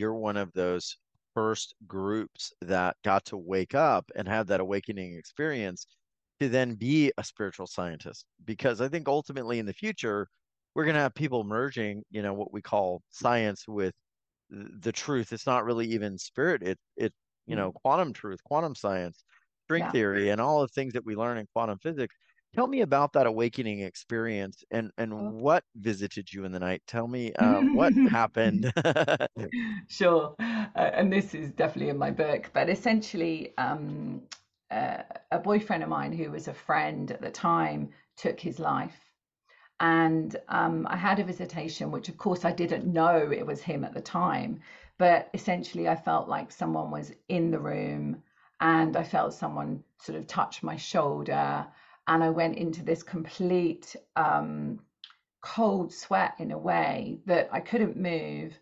you're one of those first groups that got to wake up and have that awakening experience to then be a spiritual scientist. Because I think ultimately in the future, we're going to have people merging, you know, what we call science with the truth. It's not really even spirit. It, it, you know, Mm. quantum truth, quantum science, string Yeah. theory, and all the things that we learn in quantum physics. Tell me about that awakening experience and and what visited you in the night. Tell me uh, what happened. Sure. Uh, and this is definitely in my book, but essentially, um, uh, a boyfriend of mine who was a friend at the time took his life. And um, I had a visitation, which of course I didn't know it was him at the time, but essentially I felt like someone was in the room and I felt someone sort of touch my shoulder. And I went into this complete um, cold sweat in a way that I couldn't move.